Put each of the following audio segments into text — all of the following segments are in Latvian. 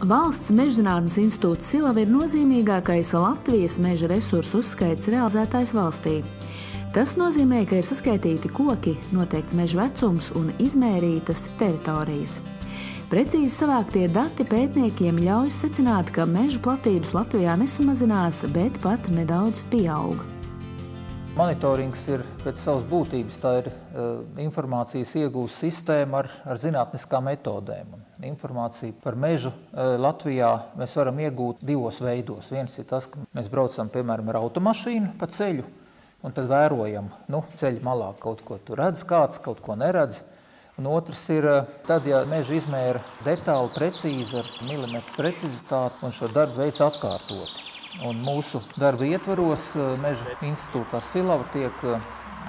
Valsts mežzinātnes institūts Silava ir nozīmīgākais Latvijas meža resursu uzskaits realizētājs valstī. Tas nozīmē, ka ir saskaitīti koki, noteikts meža vecums un izmērītas teritorijas. Precīzi savāktie dati pētniekiem ļauj secināt, ka meža platības Latvijā nesamazinās, bet pat nedaudz pieauga. Monitorings ir pēc savas būtības, tā ir uh, informācijas iegūst sistēma ar, ar zinātniskām metodēm. Un informāciju par mežu uh, Latvijā mēs varam iegūt divos veidos. Viens ir tas, ka mēs braucam piemēram ar automašīnu pa ceļu un tad vērojam nu, ceļa malā kaut ko tur redz kāds, kaut ko neredz. Un otrs ir tad, ja meža izmēra detāli, precīzi ar milimetru precizitāti un šo darbu veids atkārtoti. Un mūsu darba ietvaros eh, Meža institūtā Silava tiek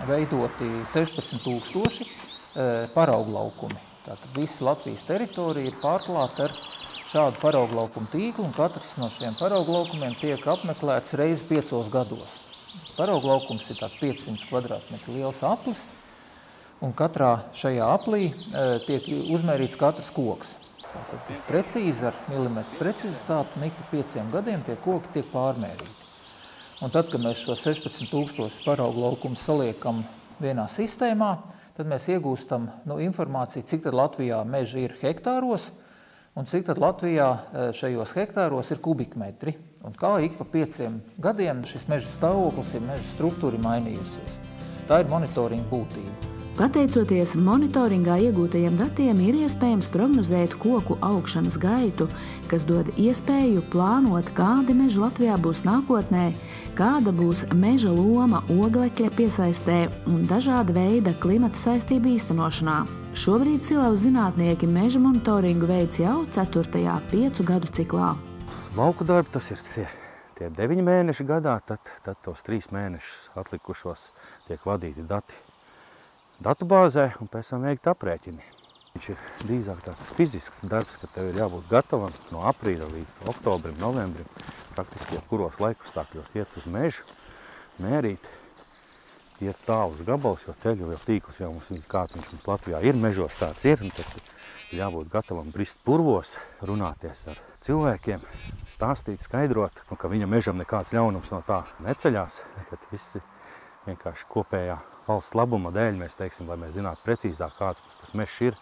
veidoti 16,000 eh, paraugu laukumi. Tātad visa Latvijas teritorija ir pārklāta ar šādu paraugu laukumu tīklu, un katrs no šiem paraugu laukumiem tiek apmeklēts reizi piecos gados. Paraugu laukums ir tāds 500 kvadrātmetru liels aplis, un katrā šajā aplī tiek uzmērīts katrs koks. Tad precīzi ar milimetru precizitāti un ik pa pieciem gadiem tie koki tiek pārmērīti. Un tad, kad mēs šo 16 tūkstošu paraugu laukumu saliekam vienā sistēmā, tad mēs iegūstam nu, informāciju, cik tad Latvijā meži ir hektāros un cik tad Latvijā e, šajos hektāros ir kubikmetri. Un kā ik pa pieciem gadiem šis meža stāvoklis ir meža struktūra mainījusies. Tā ir monitoringa būtība. Pateicoties monitoringā iegūtajiem datiem, ir iespējams prognozēt koku augšanas gaitu, kas dod iespēju plānot, kādi meži Latvijā būs nākotnē, kāda būs meža loma oglekļa piesaistē un dažāda veida klimata saistību īstenošanā. Šobrīd Silavas zinātnieki meža monitoringu veic jau 4. piecu gadu ciklā. Lauku darbi tas ir tie, tie 9 mēneši gadā, tad, tad tos 3 mēnešus atlikušos tiek vadīti dati datubāzē un pēc tam veikt aprēķini. Viņš ir drīzāk tāds fizisks darbs, ka tev ir jābūt gatavam no aprīļa līdz oktobrim, novembrim, praktiski jebkuros laikapstākļos iet uz mežu, mērīt, iet tālu uz gabalus, jo ceļu jau tīkls jau mums, kāds viņš mums Latvijā ir, mežos tāds ir, un tad ir jābūt gatavam brist purvos, runāties ar cilvēkiem, stāstīt, skaidrot, un ka viņa mežam nekāds ļaunums no tā neceļās, kad visi vienkārši kopējā valsts labuma dēļ mēs teiksim, lai mēs zinātu precīzāk, kāds mums tas mežs ir,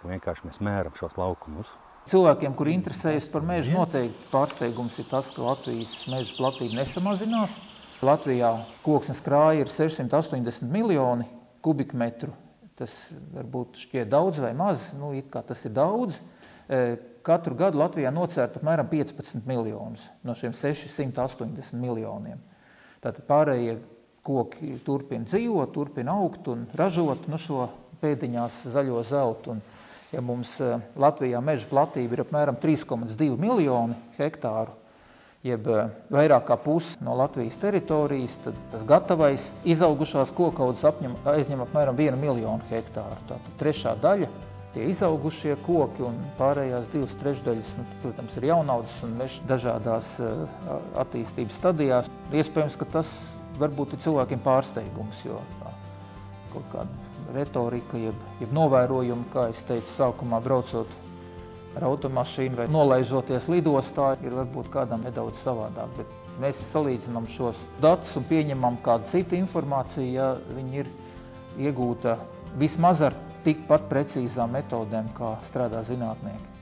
ka vienkārši mēs mēram šos laukumus. Cilvēkiem, kuri interesējas par mežu, noteikti pārsteigums ir tas, ka Latvijas meža platība nesamazinās. Latvijā koksnes krāja ir 680 miljoni kubikmetru. Tas varbūt šķiet daudz vai maz, nu, it kā tas ir daudz. E, katru gadu Latvijā nocērt apmēram 15 miljonus no šiem 680 miljoniem. Tātad pārējie koki turpina dzīvot, turpina augt un ražot nu, šo pēdiņās zaļo zeltu. Un, ja mums eh, Latvijā meža platība ir apmēram 3,2 miljoni hektāru, jeb eh, vairāk kā pusi no Latvijas teritorijas, tad tas gatavais izaugušās kokaudzes apņem, aizņem apmēram 1 miljonu hektāru. Tātad trešā daļa tie izaugušie koki un pārējās divas trešdaļas, nu, protams, ir jaunaudas un meža dažādās eh, attīstības stadijās. Iespējams, ka tas varbūt ir cilvēkiem pārsteigums, jo kaut kāda retorika, jeb, jeb novērojumi, kā es teicu, sākumā braucot ar automašīnu vai nolaižoties lidostā, ir varbūt kādam nedaudz savādāk. Bet mēs salīdzinām šos datus un pieņemam kādu citu informāciju, ja viņi ir iegūta vismaz ar tikpat precīzām metodēm, kā strādā zinātnieki.